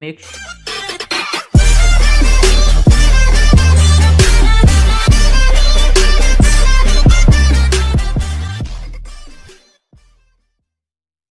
make sure